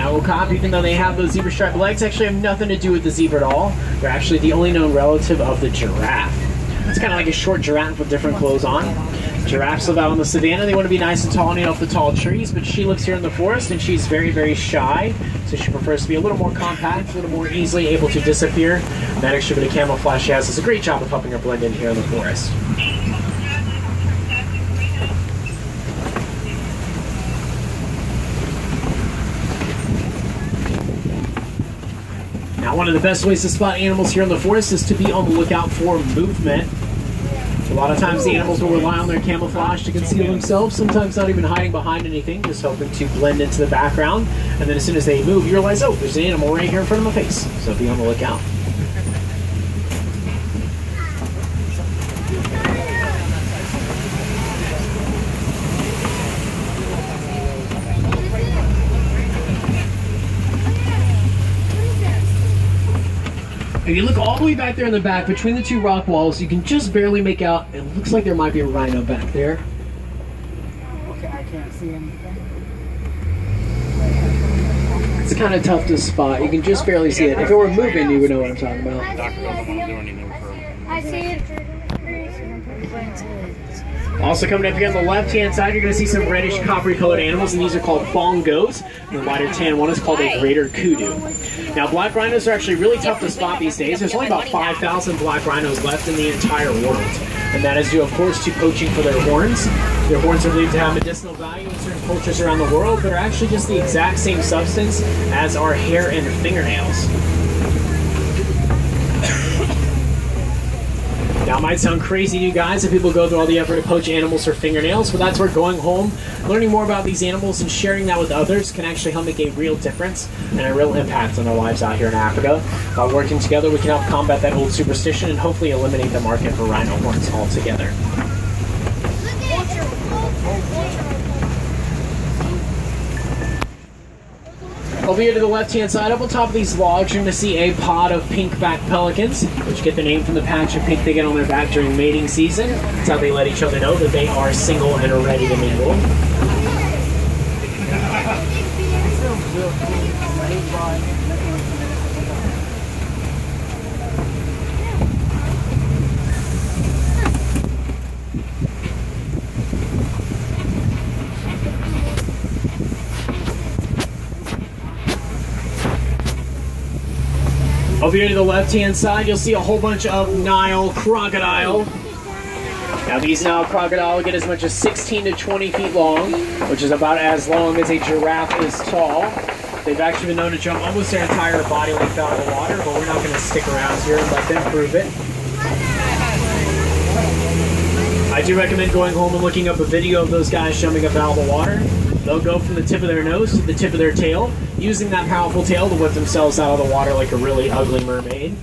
Now, okapi, even though they have those zebra striped legs, actually have nothing to do with the zebra at all. They're actually the only known relative of the giraffe. It's kind of like a short giraffe with different clothes on. Giraffes live out on the savannah. They want to be nice and tall and eat off the tall trees, but she lives here in the forest and she's very, very shy. So she prefers to be a little more compact, a little more easily able to disappear. That extra bit of camouflage she has does a great job of helping her blend in here in the forest. One of the best ways to spot animals here in the forest is to be on the lookout for movement. A lot of times the animals will rely on their camouflage to conceal themselves, sometimes not even hiding behind anything, just hoping to blend into the background. And then as soon as they move, you realize, oh, there's an animal right here in front of my face. So be on the lookout. If you look all the way back there in the back, between the two rock walls, you can just barely make out, it looks like there might be a rhino back there. Okay, I can't see anything. It's kind of tough to spot. You can just barely see it. If it were moving, you would know what I'm talking about. I see it. Also coming up here on the left-hand side, you're going to see some reddish coppery colored animals, and these are called bongos. And the lighter tan one is called a greater kudu. Now, black rhinos are actually really tough to spot these days. There's only about 5,000 black rhinos left in the entire world. And that is due, of course, to poaching for their horns. Their horns are believed to have medicinal value in certain cultures around the world, but are actually just the exact same substance as our hair and fingernails. It might sound crazy to you guys if people go through all the effort to poach animals for fingernails, but that's where going home, learning more about these animals, and sharing that with others can actually help make a real difference and a real impact on our lives out here in Africa. By working together, we can help combat that old superstition and hopefully eliminate the market for rhino horns altogether. Over here to the left-hand side, up on top of these logs, you're going to see a pod of pink-backed pelicans, which get their name from the patch of pink they get on their back during mating season. That's how they let each other know that they are single and are ready to mingle. Over here to the left-hand side, you'll see a whole bunch of Nile crocodile. Now these Nile crocodile get as much as 16 to 20 feet long, which is about as long as a giraffe is tall. They've actually been known to jump almost their entire body length out of the water, but we're not going to stick around here and let them prove it. I do recommend going home and looking up a video of those guys jumping up out of the water. They'll go from the tip of their nose to the tip of their tail, using that powerful tail to whip themselves out of the water like a really ugly mermaid.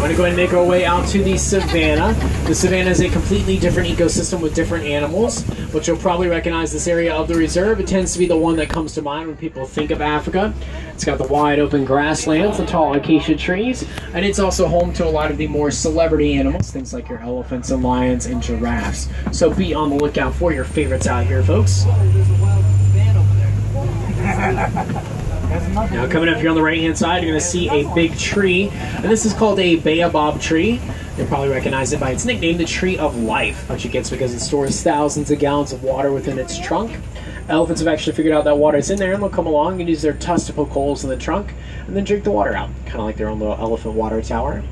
I'm going to go ahead and make our way out to the savannah. The savannah is a completely different ecosystem with different animals, but you'll probably recognize this area of the reserve. It tends to be the one that comes to mind when people think of Africa. It's got the wide open grasslands, the tall acacia trees, and it's also home to a lot of the more celebrity animals, things like your elephants and lions and giraffes. So be on the lookout for your favorites out here, folks. Now coming up here on the right hand side, you're going to see a big tree, and this is called a baobab tree. You'll probably recognize it by its nickname, the Tree of Life, which it gets because it stores thousands of gallons of water within its trunk. Elephants have actually figured out that water is in there, and they'll come along and use their tusks to poke holes in the trunk, and then drink the water out, kind of like their own little elephant water tower.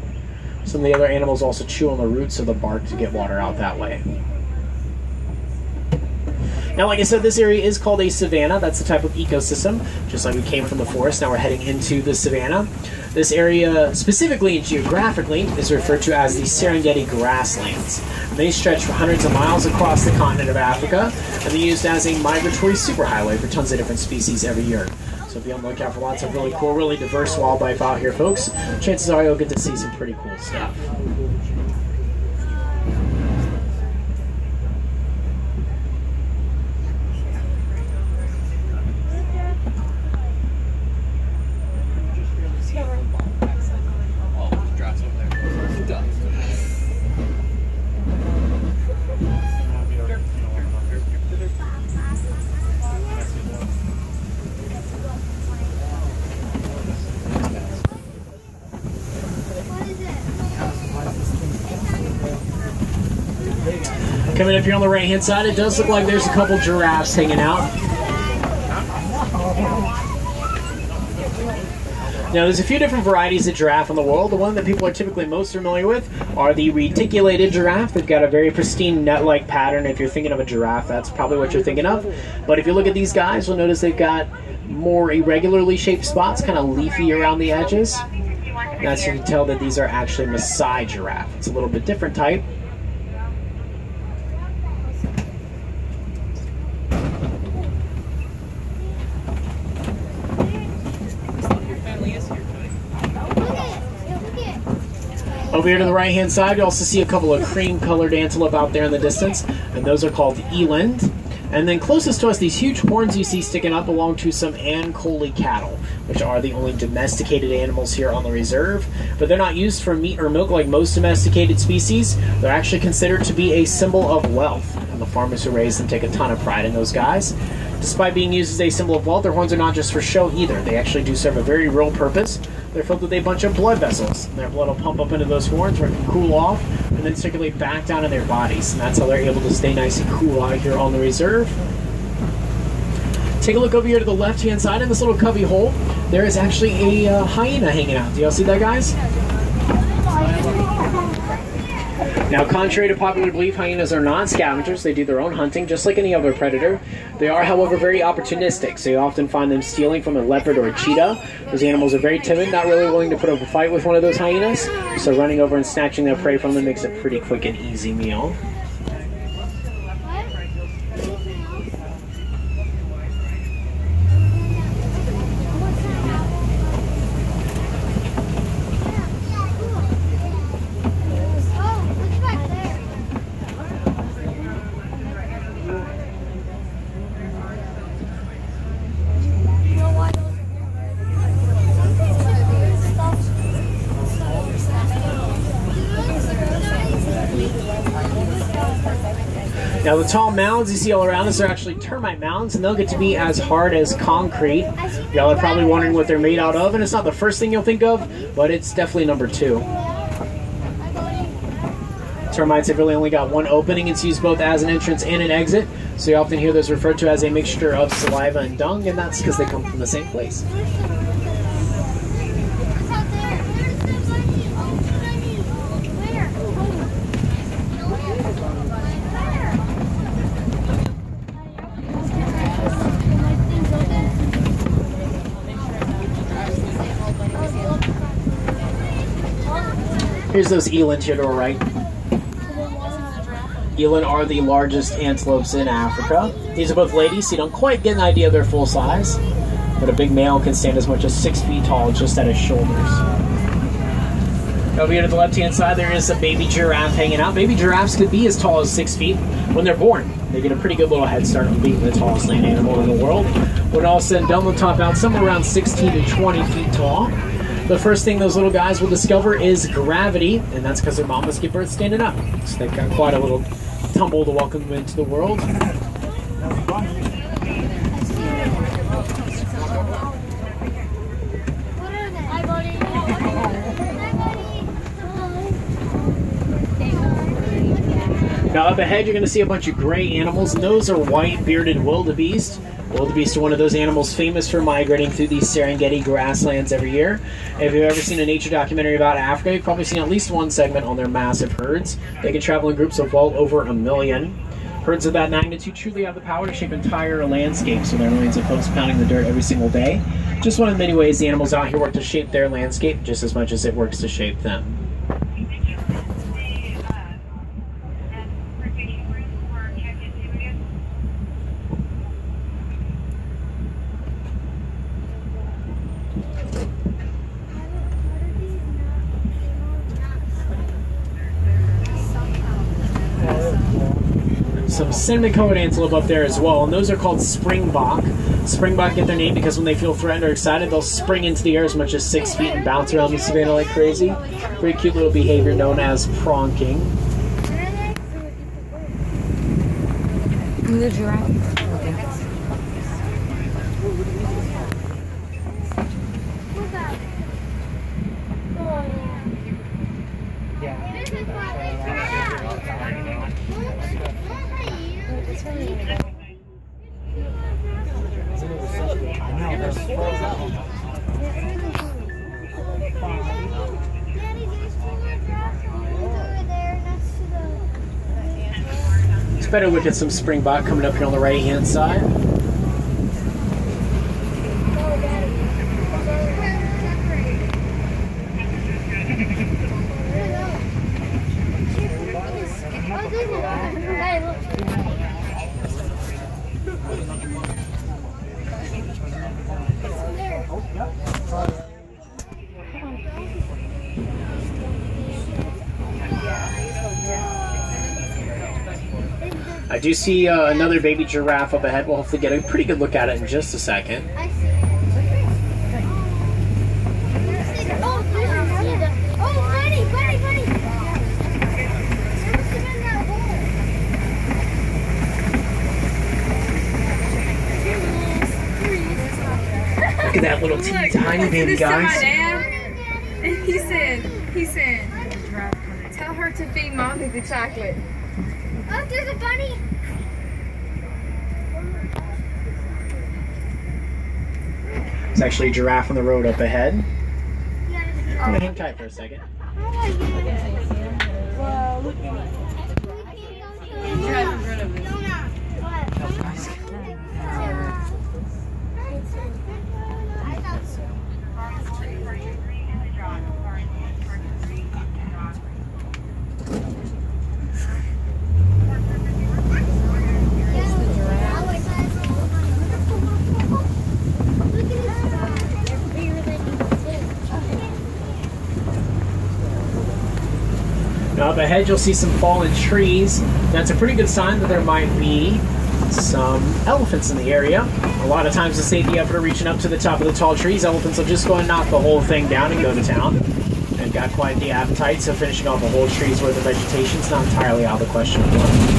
Some of the other animals also chew on the roots of the bark to get water out that way. Now, like I said, this area is called a savanna. That's the type of ecosystem. Just like we came from the forest, now we're heading into the savanna. This area, specifically and geographically, is referred to as the Serengeti grasslands. They stretch for hundreds of miles across the continent of Africa, and they're used as a migratory superhighway for tons of different species every year. So be on the lookout for lots of really cool, really diverse wildlife out here, folks. Chances are you'll get to see some pretty cool stuff. Coming up here on the right hand side, it does look like there's a couple giraffes hanging out. Now, there's a few different varieties of giraffe in the world. The one that people are typically most familiar with are the reticulated giraffe. They've got a very pristine net-like pattern. If you're thinking of a giraffe, that's probably what you're thinking of. But if you look at these guys, you'll notice they've got more irregularly shaped spots, kind of leafy around the edges. That's you can tell that these are actually Maasai giraffe. It's a little bit different type. Over here to the right hand side, you also see a couple of cream colored antelope out there in the distance, and those are called eland. And then closest to us, these huge horns you see sticking up belong to some Ankole cattle, which are the only domesticated animals here on the reserve. But they're not used for meat or milk like most domesticated species. They're actually considered to be a symbol of wealth, the farmers who raise them take a ton of pride in those guys. Despite being used as a symbol of wealth, their horns are not just for show either. They actually do serve a very real purpose. They're filled with a bunch of blood vessels. And Their blood will pump up into those horns where it can cool off and then circulate back down in their bodies. And that's how they're able to stay nice and cool out here on the reserve. Take a look over here to the left hand side in this little cubby hole. There is actually a uh, hyena hanging out. Do y'all see that, guys? Now, contrary to popular belief, hyenas are not scavengers. They do their own hunting, just like any other predator. They are, however, very opportunistic, so you often find them stealing from a leopard or a cheetah. Those animals are very timid, not really willing to put up a fight with one of those hyenas, so running over and snatching their prey from them makes a pretty quick and easy meal. The tall mounds you see all around us are actually termite mounds, and they'll get to be as hard as concrete. Y'all are probably wondering what they're made out of, and it's not the first thing you'll think of, but it's definitely number two. Termites have really only got one opening. It's used both as an entrance and an exit, so you often hear those referred to as a mixture of saliva and dung, and that's because they come from the same place. Here's those eland here to our right. Eland are the largest antelopes in Africa. These are both ladies, so you don't quite get an idea of their full size. But a big male can stand as much as six feet tall just at his shoulders. Over here to the left-hand side, there is a baby giraffe hanging out. Baby giraffes could be as tall as six feet when they're born. They get a pretty good little head start on being the tallest land animal in the world. When all said and done, they'll top out somewhere around 16 to 20 feet tall. The first thing those little guys will discover is gravity, and that's because their mamas give birth standing up. So they've got quite a little tumble to welcome them into the world. Now up ahead, you're going to see a bunch of gray animals, and those are white bearded wildebeest. Wildebeest are one of those animals famous for migrating through these Serengeti grasslands every year. If you've ever seen a nature documentary about Africa, you've probably seen at least one segment on their massive herds. They can travel in groups of well over a million. Herds of that magnitude truly have the power to shape entire landscapes with their millions of folks pounding the dirt every single day. Just one of the many ways the animals out here work to shape their landscape just as much as it works to shape them. Some cinnamon colored antelope up there as well, and those are called springbok. Springbok get their name because when they feel threatened or excited, they'll spring into the air as much as six feet and bounce around the savannah like crazy. Pretty cute little behavior known as pronking. The giraffe. Yeah. It's better look at some springbok coming up here on the right hand side. I do see uh, another baby giraffe up ahead. We'll hopefully get a pretty good look at it in just a second. Look at that little teeny Look, tiny baby, said this to my guys. and he said, he said, tell her to feed mommy the chocolate. Oh, there's a bunny. It's actually a giraffe on the road up ahead. Yeah, I'm gonna hang tight for a second. Oh, Now up ahead, you'll see some fallen trees. That's a pretty good sign that there might be some elephants in the area. A lot of times, to save the effort of reaching up to the top of the tall trees, elephants will just go and knock the whole thing down and go to town. They've got quite the appetite, so finishing off a whole tree's worth of vegetation is not entirely out of the question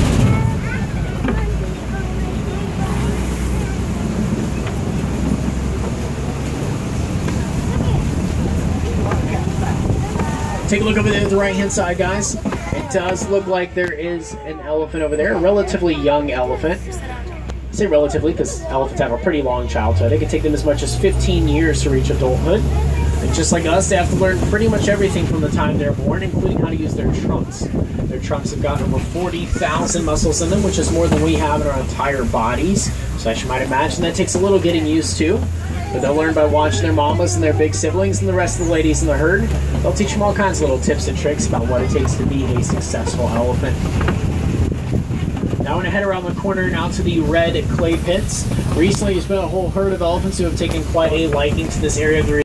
Take a look over there at the right hand side, guys. It does look like there is an elephant over there, a relatively young elephant. I say relatively because elephants have a pretty long childhood. It can take them as much as 15 years to reach adulthood. And just like us, they have to learn pretty much everything from the time they're born, including how to use their trunks. Their trunks have got over 40,000 muscles in them, which is more than we have in our entire bodies. So as you might imagine, that takes a little getting used to. But they'll learn by watching their mamas and their big siblings and the rest of the ladies in the herd. They'll teach them all kinds of little tips and tricks about what it takes to be a successful elephant. Now I'm going to head around the corner and out to the red clay pits. Recently, there's been a whole herd of elephants who have taken quite a liking to this area of the